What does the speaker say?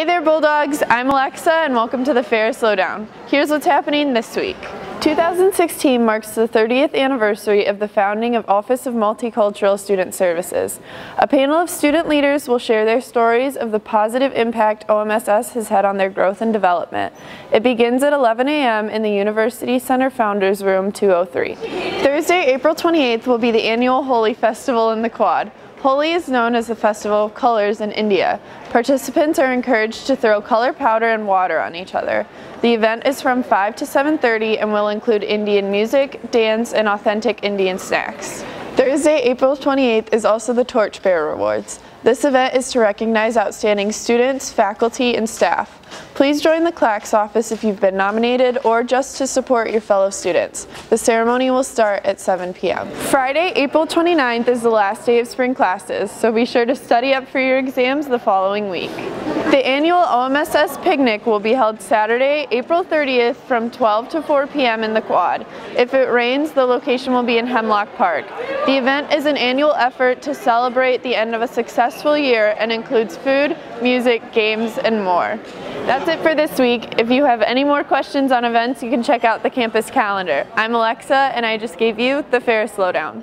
Hey there Bulldogs, I'm Alexa and welcome to the Ferris Lowdown. Here's what's happening this week. 2016 marks the 30th anniversary of the founding of Office of Multicultural Student Services. A panel of student leaders will share their stories of the positive impact OMSS has had on their growth and development. It begins at 11 a.m. in the University Center Founders Room 203. Thursday, April 28th will be the annual Holi Festival in the Quad. Holi is known as the Festival of Colors in India. Participants are encouraged to throw color powder and water on each other. The event is from 5 to 7.30 and will include Indian music, dance, and authentic Indian snacks. Thursday, April 28th is also the Torchbearer Awards. This event is to recognize outstanding students, faculty, and staff. Please join the CLACS office if you've been nominated or just to support your fellow students. The ceremony will start at 7 p.m. Friday, April 29th is the last day of spring classes, so be sure to study up for your exams the following week. The annual OMSS picnic will be held Saturday, April 30th from 12 to 4 p.m. in the Quad. If it rains, the location will be in Hemlock Park. The event is an annual effort to celebrate the end of a successful year and includes food, music, games, and more. That's it for this week. If you have any more questions on events, you can check out the campus calendar. I'm Alexa, and I just gave you the Ferris Lowdown.